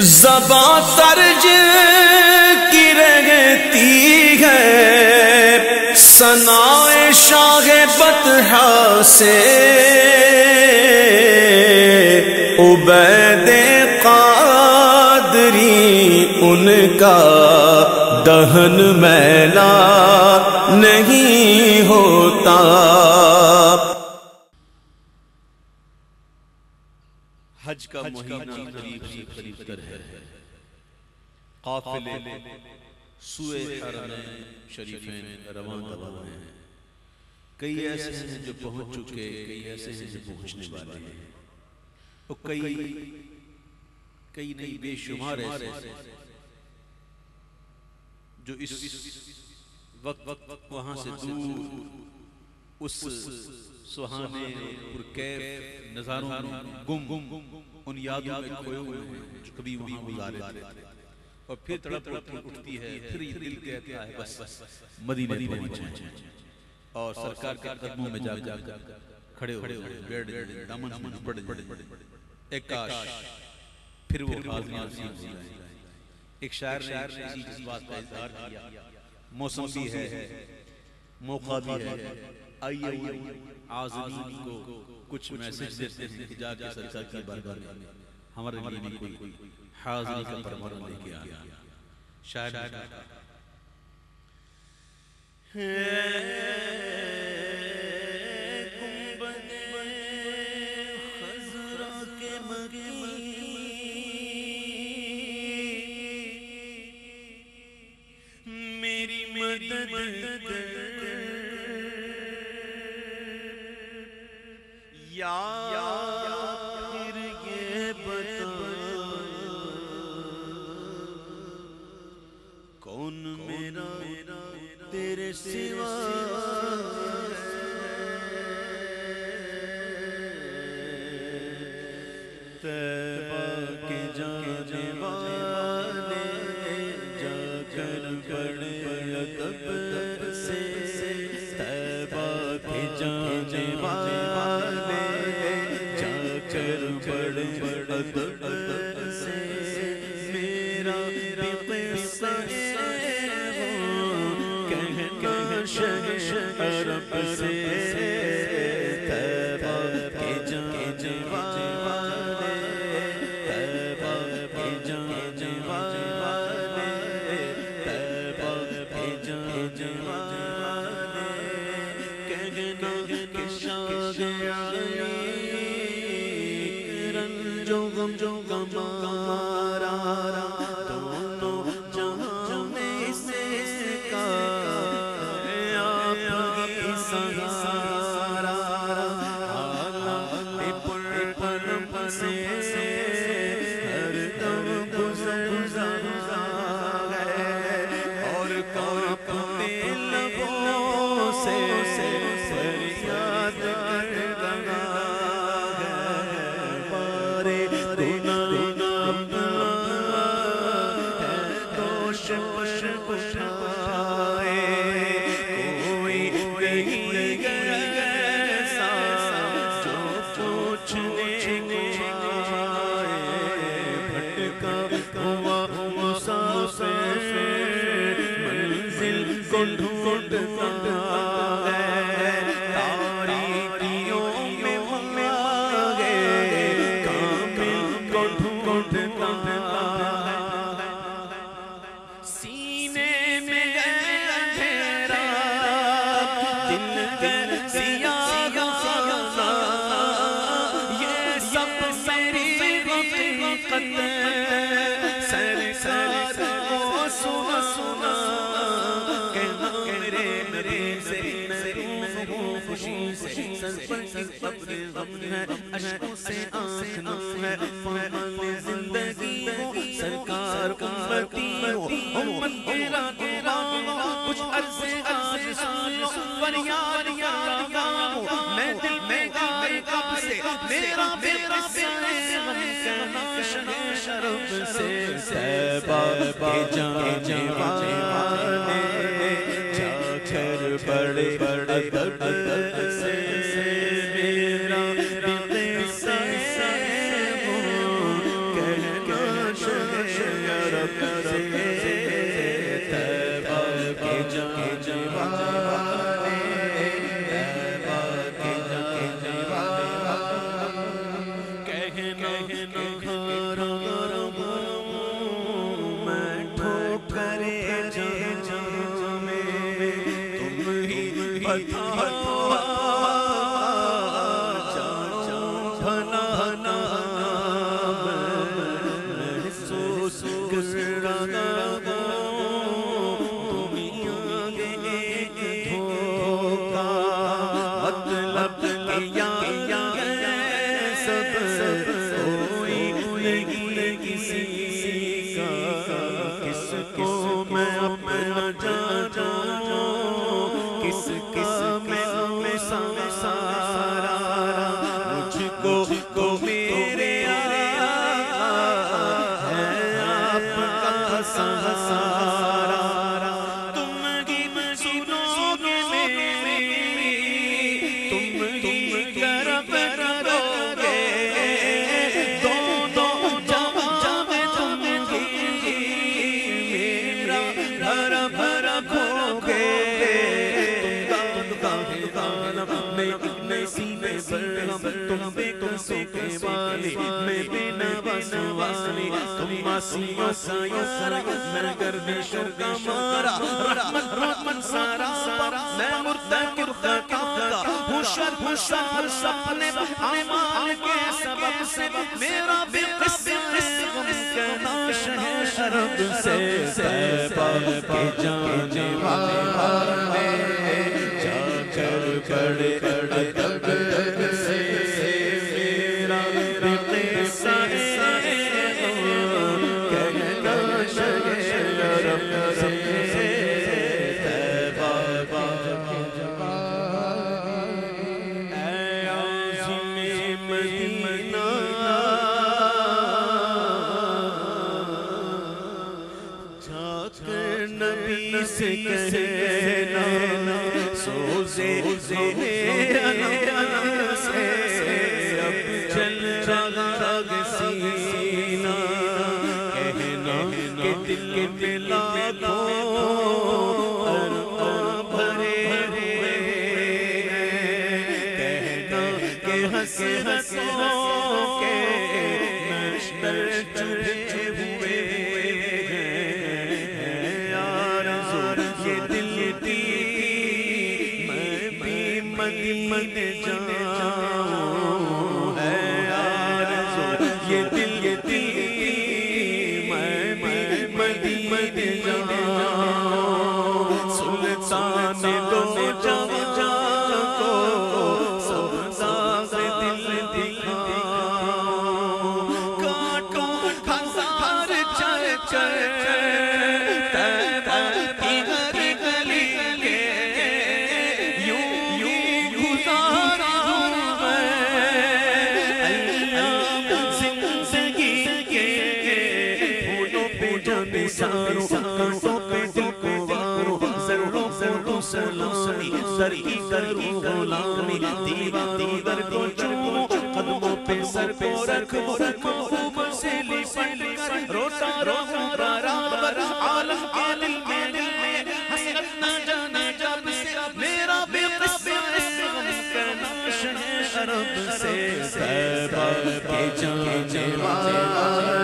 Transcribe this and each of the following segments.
زباں ترج کی رہتی ہے۔ سنا شاہ بطحا سے۔ عبید قادری ان کا دہن میلا نہیں ہوتا۔ حج کا مہینہ قریب ہی قریب تر ہے۔ قافلے سوئے حرمین شریفین روان دوا ہیں۔ کئی ایسے ہیں جو پہنچ چکے کئی ایسے ہیں جو پہنچنے والے ہیں۔ اور کئی کئی نہیں بے شمار ایسے جو اس وقت وقت وہاں سے دور اس سہانے پرکیف نظاروں گم۔ گم۔ ان یادوں میں کھوئے ہوئے ہیں جو کبھی وہاں گزارے تھے۔ اور پھر تڑپ اٹھتی ہے پھر یہ دل کہتا ہے بس مدینے پہنچ جائیں اور سرکار کے قدموں میں جا جا کھڑے ہوئے بیٹھ دامن من پڑ جائیں ایک کاش پھر وہ حاضری نصیب ہو جائے ایک شاعر نے اسی جس بات کا اظہار کیا۔ موسم بھی ہے۔ موقع بھی ہے۔ آئیے آزمین کو کچھ میسج دیتے ہیں کہ جا کے سرکار کی بارگاہ میں ہمارے لیے کوئی حاضری کا پرمارا لے کے آیا شاید میری مدد یا پھر کر بڑے میرے نبی سے محروم ہوں خوشی سے سر پر ایک قبر غم ہے اشکوں سے آنکھ نم ہے فامان زندگی ہو، سرکار امتی ہو، امت تیرا تیرا کچھ عرصے آج سن لو فریاد یاد گاؤں میں دل میں گائے کب سے، میرا میرا پیارے غم کہنا شہ شرف سے، سیبا کے جانے والے کر Ramana. شہ سیوں سایہ میں گردشوں کا مارا رحمت رحمت سارا میں سپنے اعمال کے سبب سے میرا بے قسم غم کا ناش ہے شرب سے سیبا کے جانے والے جا کر کڑے اب چل رہا سینہ کہنا کہ دل کے دلا بھرے ہوئے کہنا کہ ہنس ہنسوں کے نشتر چڑھے jungle. سلامی سری کروں غلامی دیوار دیگر کو چوموں قدموں پہ سر پہ رکھو محبوب سے لپٹ کر روتا روتا برابر، عالم کے دل میں دل میں حسرت نہ جانا جب سے، میرا بے قسم غم کرنا شہ عرب سے سیبا کے جانے والے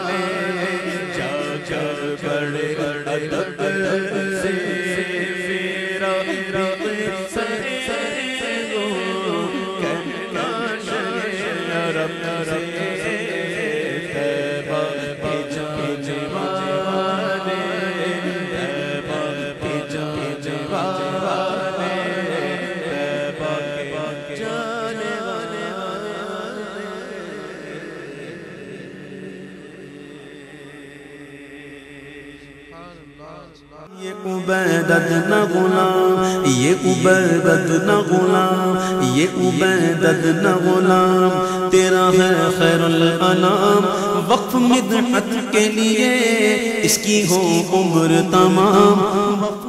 یہ عبیدت نہ غلام، یہ عبیدت نہ غلام، یہ عبیدت نہ غلام، تیرا ہے خیر الانام وقف مدحت کے لیے، اس کی ہو عمر تمام۔